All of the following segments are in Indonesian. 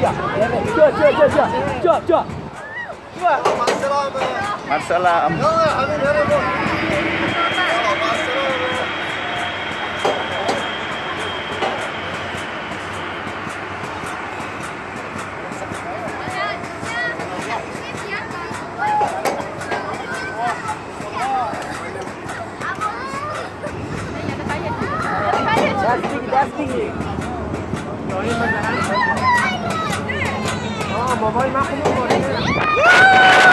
chưa chưa chưa chưa chưa chưa Marcela That's big, that's big. بابای من خوب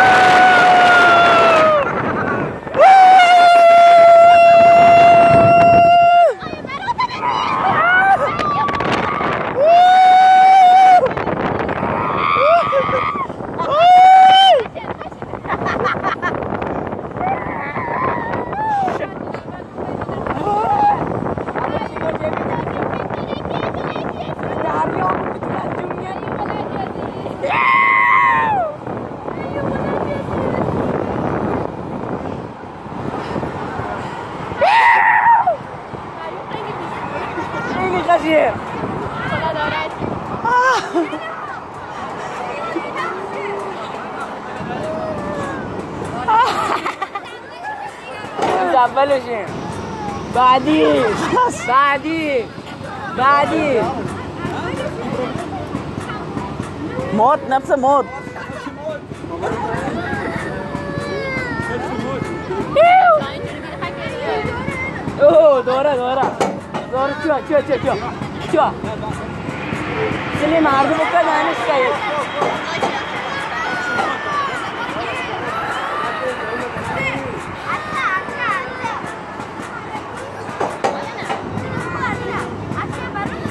mo Ini kasih. بلشين بعدين بعدين بعدين موت نفسه موت اوه دورة دورة دورة شو شو شو شو شو سليم عرض بكرة دانش كايت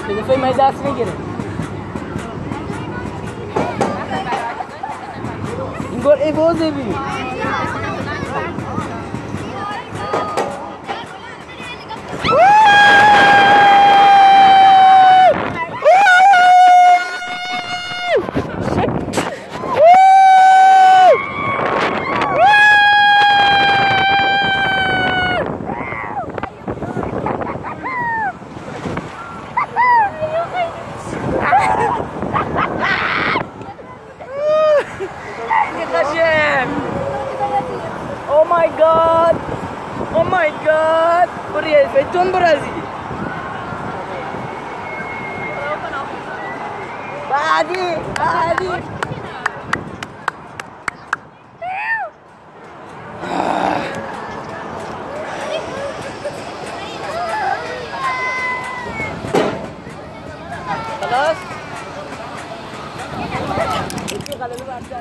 Ini foi mais da seguir. Ingol my god! Oh my god! Por aí, feito no Brasil. Adi, Adi. Terus? Kalau lu ada.